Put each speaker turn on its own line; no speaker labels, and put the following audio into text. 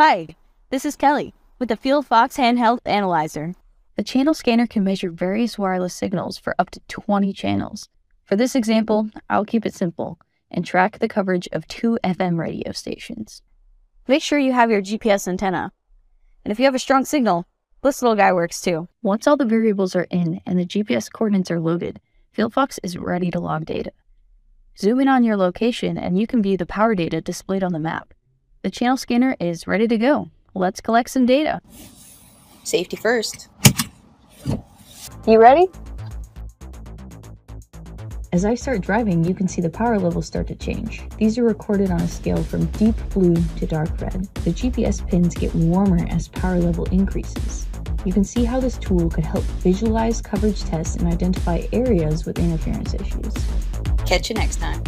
Hi, this is Kelly with the FieldFox handheld analyzer. The channel scanner can measure various wireless signals for up to 20 channels. For this example, I'll keep it simple and track the coverage of two FM radio stations. Make sure you have your GPS antenna. And if you have a strong signal, this little guy works too. Once all the variables are in and the GPS coordinates are loaded, FieldFox is ready to log data. Zoom in on your location and you can view the power data displayed on the map. The channel scanner is ready to go. Let's collect some data.
Safety first.
You ready?
As I start driving, you can see the power levels start to change. These are recorded on a scale from deep blue to dark red. The GPS pins get warmer as power level increases. You can see how this tool could help visualize coverage tests and identify areas with interference issues.
Catch you next time.